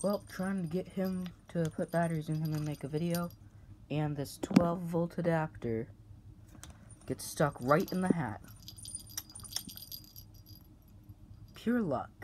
Well, trying to get him to put batteries in him and make a video, and this 12 volt adapter gets stuck right in the hat. Pure luck.